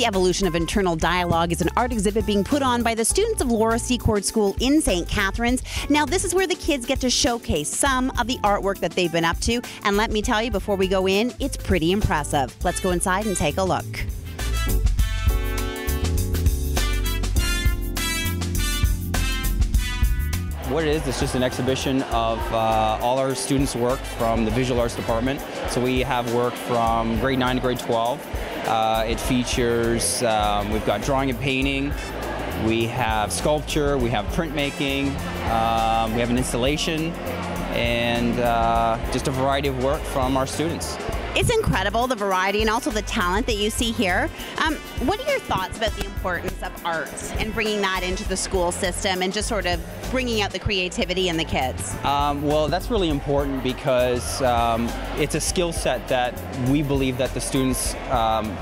The Evolution of Internal Dialogue is an art exhibit being put on by the students of Laura Secord School in St. Catharines. Now, this is where the kids get to showcase some of the artwork that they've been up to. And let me tell you, before we go in, it's pretty impressive. Let's go inside and take a look. What it is, it's just an exhibition of uh, all our students' work from the visual arts department. So we have work from grade 9 to grade 12. Uh, it features, um, we've got drawing and painting, we have sculpture, we have printmaking, um, we have an installation, and uh, just a variety of work from our students. It's incredible the variety and also the talent that you see here. Um, what are your thoughts about the importance of arts and bringing that into the school system and just sort of bringing out the creativity in the kids? Um, well, that's really important because um, it's a skill set that we believe that the students um,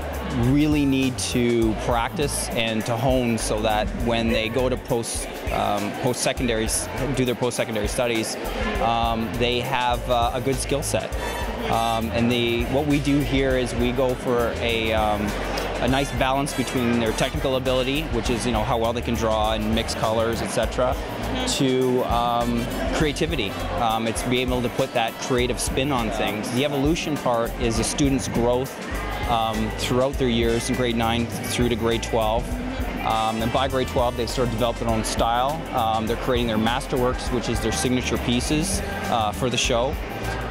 really need to practice and to hone so that when they go to post um, post secondary do their post secondary studies, um, they have uh, a good skill set. Um, and the what we do here is we go for a a nice balance between their technical ability, which is you know how well they can draw and mix colors, etc., to um, creativity. Um, it's being able to put that creative spin on things. The evolution part is a student's growth um, throughout their years in grade 9 through to grade 12. Um, and by grade 12, they sort of develop their own style. Um, they're creating their masterworks, which is their signature pieces uh, for the show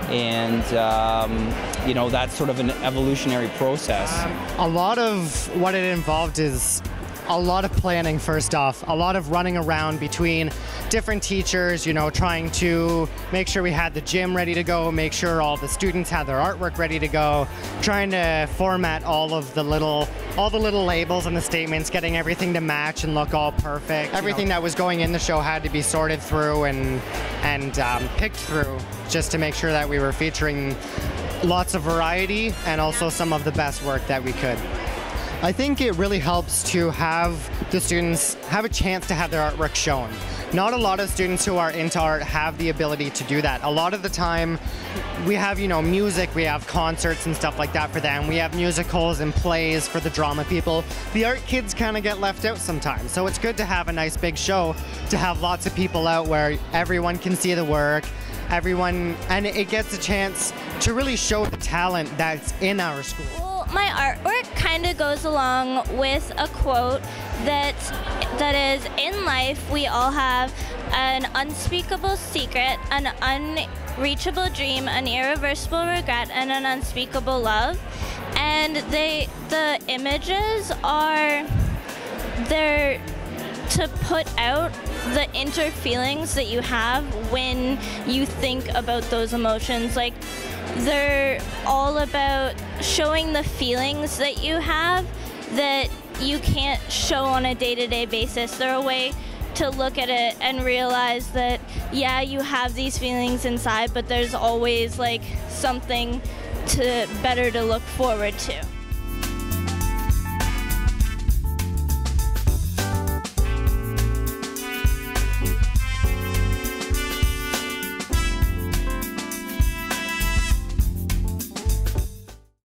and um, you know that's sort of an evolutionary process. A lot of what it involved is a lot of planning first off, a lot of running around between different teachers, you know, trying to make sure we had the gym ready to go, make sure all the students had their artwork ready to go, trying to format all of the little all the little labels and the statements, getting everything to match and look all perfect. Everything know. that was going in the show had to be sorted through and and um, picked through just to make sure that we were featuring lots of variety and also some of the best work that we could. I think it really helps to have the students have a chance to have their artwork shown. Not a lot of students who are into art have the ability to do that. A lot of the time, we have, you know, music, we have concerts and stuff like that for them. We have musicals and plays for the drama people. The art kids kind of get left out sometimes. So it's good to have a nice big show to have lots of people out where everyone can see the work, everyone, and it gets a chance to really show the talent that's in our school my artwork kind of goes along with a quote that that is in life we all have an unspeakable secret, an unreachable dream, an irreversible regret, and an unspeakable love. And they the images are they're to put out the inner feelings that you have when you think about those emotions. Like they're all about showing the feelings that you have that you can't show on a day to day basis. They're a way to look at it and realize that, yeah, you have these feelings inside, but there's always like something to better to look forward to.